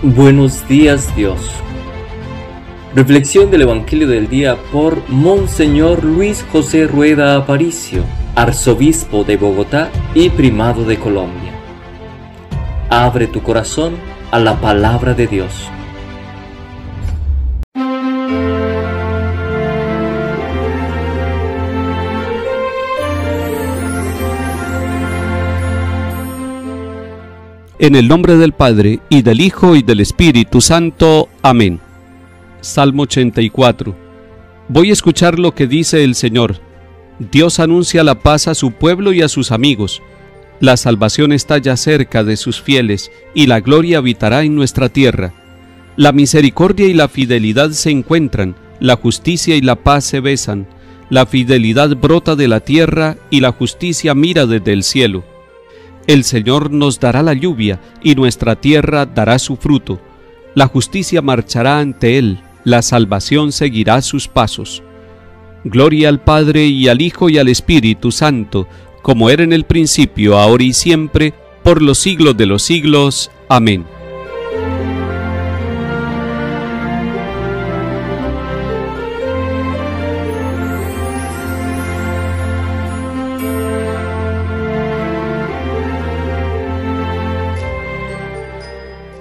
Buenos días Dios. Reflexión del Evangelio del Día por Monseñor Luis José Rueda Aparicio, Arzobispo de Bogotá y Primado de Colombia. Abre tu corazón a la palabra de Dios. En el nombre del Padre, y del Hijo, y del Espíritu Santo. Amén. Salmo 84. Voy a escuchar lo que dice el Señor. Dios anuncia la paz a su pueblo y a sus amigos. La salvación está ya cerca de sus fieles, y la gloria habitará en nuestra tierra. La misericordia y la fidelidad se encuentran, la justicia y la paz se besan. La fidelidad brota de la tierra, y la justicia mira desde el cielo. El Señor nos dará la lluvia y nuestra tierra dará su fruto. La justicia marchará ante Él, la salvación seguirá sus pasos. Gloria al Padre y al Hijo y al Espíritu Santo, como era en el principio, ahora y siempre, por los siglos de los siglos. Amén.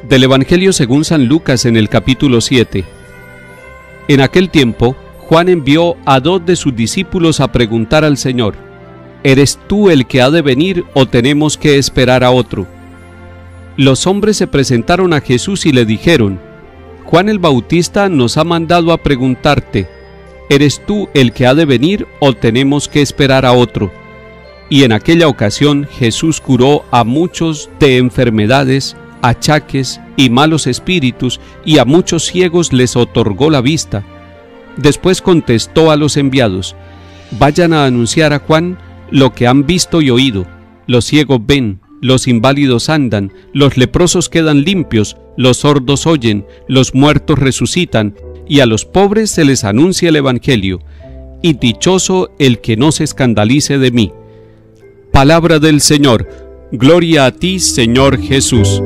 Del Evangelio según San Lucas en el capítulo 7. En aquel tiempo, Juan envió a dos de sus discípulos a preguntar al Señor, ¿Eres tú el que ha de venir o tenemos que esperar a otro? Los hombres se presentaron a Jesús y le dijeron, Juan el Bautista nos ha mandado a preguntarte, ¿eres tú el que ha de venir o tenemos que esperar a otro? Y en aquella ocasión Jesús curó a muchos de enfermedades, achaques y malos espíritus, y a muchos ciegos les otorgó la vista. Después contestó a los enviados, Vayan a anunciar a Juan lo que han visto y oído. Los ciegos ven, los inválidos andan, los leprosos quedan limpios, los sordos oyen, los muertos resucitan, y a los pobres se les anuncia el Evangelio. Y dichoso el que no se escandalice de mí. Palabra del Señor. Gloria a ti, Señor Jesús.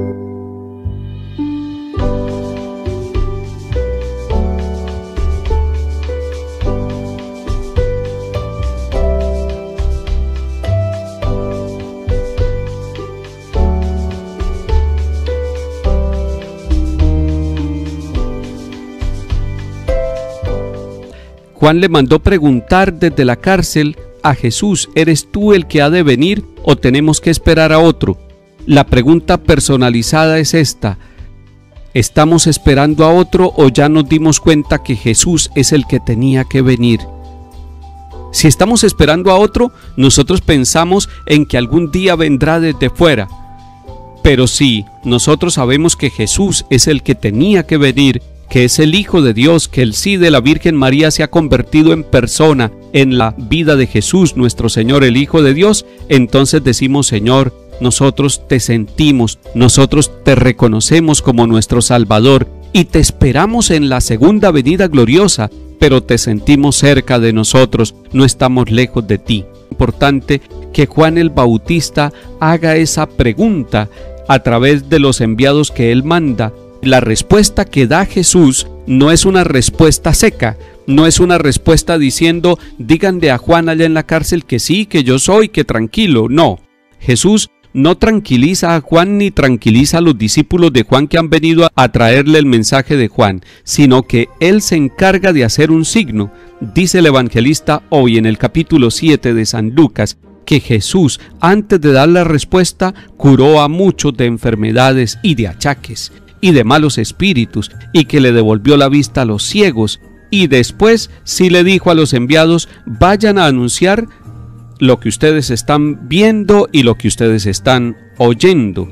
Juan le mandó preguntar desde la cárcel a Jesús, ¿eres tú el que ha de venir o tenemos que esperar a otro? La pregunta personalizada es esta, ¿estamos esperando a otro o ya nos dimos cuenta que Jesús es el que tenía que venir? Si estamos esperando a otro, nosotros pensamos en que algún día vendrá desde fuera. Pero si nosotros sabemos que Jesús es el que tenía que venir que es el Hijo de Dios, que el sí de la Virgen María se ha convertido en persona en la vida de Jesús, nuestro Señor, el Hijo de Dios, entonces decimos, Señor, nosotros te sentimos, nosotros te reconocemos como nuestro Salvador y te esperamos en la segunda venida gloriosa, pero te sentimos cerca de nosotros, no estamos lejos de ti. Importante que Juan el Bautista haga esa pregunta a través de los enviados que él manda la respuesta que da Jesús no es una respuesta seca, no es una respuesta diciendo, díganle a Juan allá en la cárcel que sí, que yo soy, que tranquilo. No, Jesús no tranquiliza a Juan ni tranquiliza a los discípulos de Juan que han venido a traerle el mensaje de Juan, sino que Él se encarga de hacer un signo. Dice el evangelista hoy en el capítulo 7 de San Lucas, que Jesús, antes de dar la respuesta, curó a muchos de enfermedades y de achaques y de malos espíritus, y que le devolvió la vista a los ciegos, y después sí le dijo a los enviados, vayan a anunciar lo que ustedes están viendo y lo que ustedes están oyendo.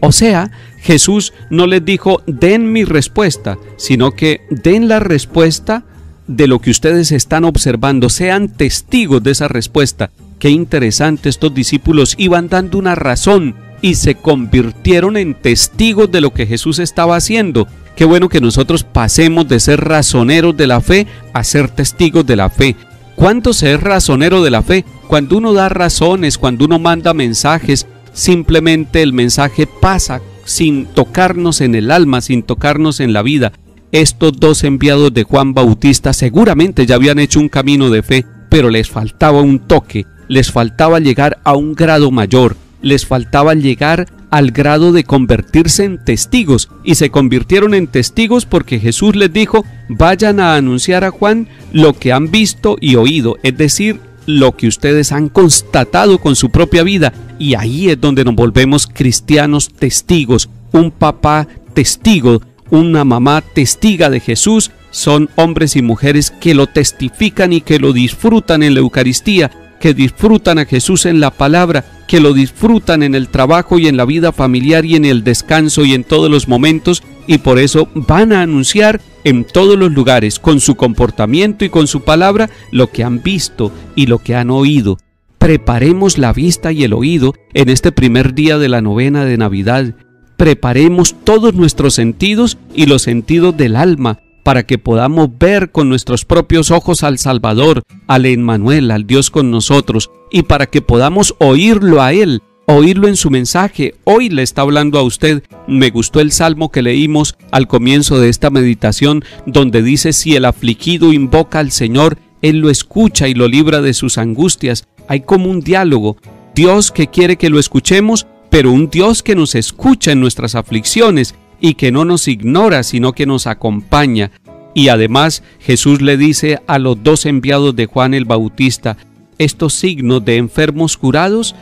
O sea, Jesús no les dijo, den mi respuesta, sino que den la respuesta de lo que ustedes están observando, sean testigos de esa respuesta. Qué interesante, estos discípulos iban dando una razón y se convirtieron en testigos de lo que Jesús estaba haciendo. Qué bueno que nosotros pasemos de ser razoneros de la fe a ser testigos de la fe. ¿Cuánto se es razonero de la fe? Cuando uno da razones, cuando uno manda mensajes, simplemente el mensaje pasa sin tocarnos en el alma, sin tocarnos en la vida. Estos dos enviados de Juan Bautista seguramente ya habían hecho un camino de fe, pero les faltaba un toque, les faltaba llegar a un grado mayor, les faltaba llegar al grado de convertirse en testigos y se convirtieron en testigos porque Jesús les dijo, vayan a anunciar a Juan lo que han visto y oído, es decir, lo que ustedes han constatado con su propia vida. Y ahí es donde nos volvemos cristianos testigos, un papá testigo, una mamá testiga de Jesús, son hombres y mujeres que lo testifican y que lo disfrutan en la Eucaristía, que disfrutan a Jesús en la palabra, que lo disfrutan en el trabajo y en la vida familiar y en el descanso y en todos los momentos, y por eso van a anunciar en todos los lugares, con su comportamiento y con su palabra, lo que han visto y lo que han oído. Preparemos la vista y el oído en este primer día de la novena de Navidad. Preparemos todos nuestros sentidos y los sentidos del alma para que podamos ver con nuestros propios ojos al Salvador, al Emmanuel, al Dios con nosotros, y para que podamos oírlo a Él, oírlo en su mensaje. Hoy le está hablando a usted. Me gustó el salmo que leímos al comienzo de esta meditación, donde dice, si el afligido invoca al Señor, Él lo escucha y lo libra de sus angustias. Hay como un diálogo. Dios que quiere que lo escuchemos, pero un Dios que nos escucha en nuestras aflicciones y que no nos ignora, sino que nos acompaña. Y además Jesús le dice a los dos enviados de Juan el Bautista, estos signos de enfermos curados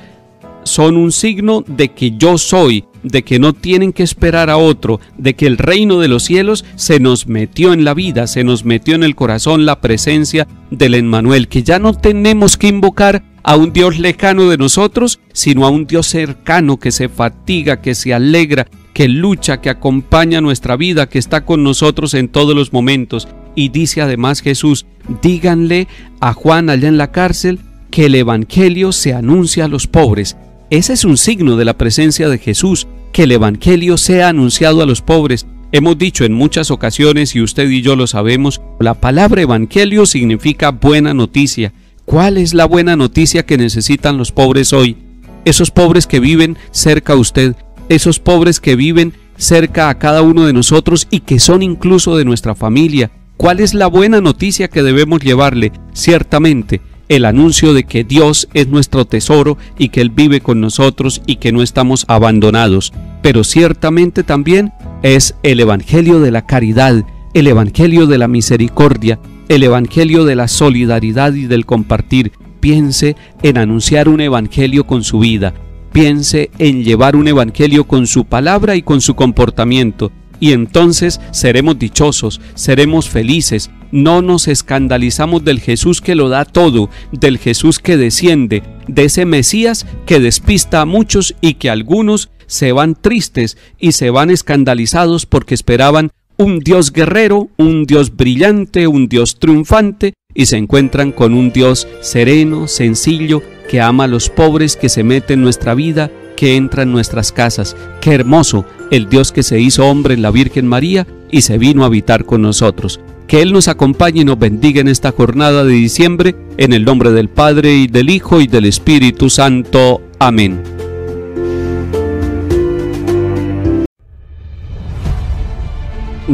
son un signo de que yo soy, de que no tienen que esperar a otro, de que el reino de los cielos se nos metió en la vida, se nos metió en el corazón la presencia del Emmanuel, que ya no tenemos que invocar a un Dios lejano de nosotros, sino a un Dios cercano que se fatiga, que se alegra, que lucha, que acompaña nuestra vida, que está con nosotros en todos los momentos. Y dice además Jesús, díganle a Juan allá en la cárcel que el Evangelio se anuncia a los pobres. Ese es un signo de la presencia de Jesús, que el Evangelio sea anunciado a los pobres. Hemos dicho en muchas ocasiones, y usted y yo lo sabemos, la palabra Evangelio significa buena noticia. ¿Cuál es la buena noticia que necesitan los pobres hoy? Esos pobres que viven cerca a usted, esos pobres que viven cerca a cada uno de nosotros y que son incluso de nuestra familia. ¿Cuál es la buena noticia que debemos llevarle? Ciertamente, el anuncio de que Dios es nuestro tesoro y que Él vive con nosotros y que no estamos abandonados. Pero ciertamente también es el Evangelio de la caridad, el Evangelio de la misericordia, el Evangelio de la solidaridad y del compartir. Piense en anunciar un Evangelio con su vida, piense en llevar un evangelio con su palabra y con su comportamiento, y entonces seremos dichosos, seremos felices, no nos escandalizamos del Jesús que lo da todo, del Jesús que desciende, de ese Mesías que despista a muchos y que algunos se van tristes y se van escandalizados porque esperaban un Dios guerrero, un Dios brillante, un Dios triunfante, y se encuentran con un Dios sereno, sencillo, que ama a los pobres, que se mete en nuestra vida, que entra en nuestras casas. Qué hermoso el Dios que se hizo hombre en la Virgen María y se vino a habitar con nosotros. Que Él nos acompañe y nos bendiga en esta jornada de diciembre, en el nombre del Padre y del Hijo y del Espíritu Santo. Amén.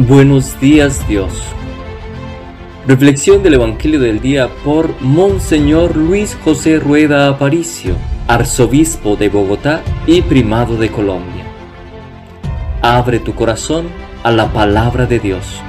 Buenos días Dios. Reflexión del Evangelio del Día por Monseñor Luis José Rueda Aparicio, arzobispo de Bogotá y primado de Colombia. Abre tu corazón a la palabra de Dios.